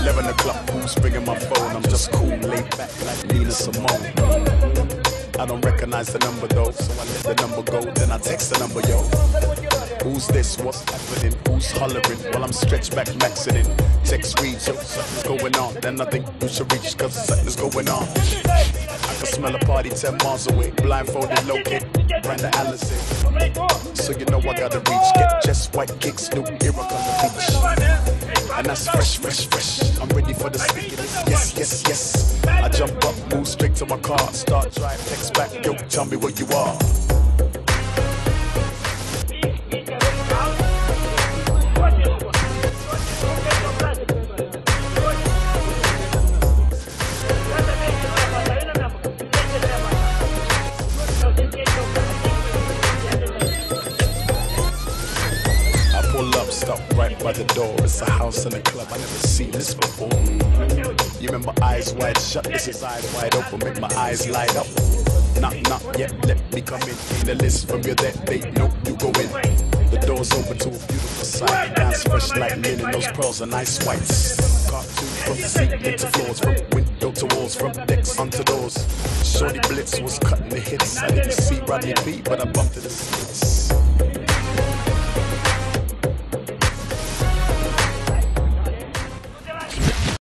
Eleven o'clock, who's bringing my phone? I'm just cool, laid back like Nina Simone. I don't recognize the number though, so I let the number go, then I text the number, yo. Who's this? What's happening? Who's hollering? While I'm stretched back, maxing in. Text reads, yo, something's going on. Then I think you should reach, cause something's going on. I can smell a party 10 miles away. Blindfolded, locate, Brenda Allison. So you know I gotta reach. Get just white kicks, new era on the beach. And that's fresh, fresh, fresh. I'm ready for the stickiness. Yes, yes, yes. I jump up, move straight to my car, start drive, text back, yo, tell me where you are. Stop right by the door. It's a house and a club. I never seen this before. You remember eyes wide shut? This is eyes wide open. Make my eyes light up. Knock, knock, yeah, let me come in. The list from your that date. know you go in. The door's open to a beautiful sight. Dance fresh like linen. Those pearls are nice whites. Cartoon from ceiling to floors, from window to walls, from decks onto doors. Shortee Blitz was cutting the hits. I didn't see Rodney P, but I bumped to the hits.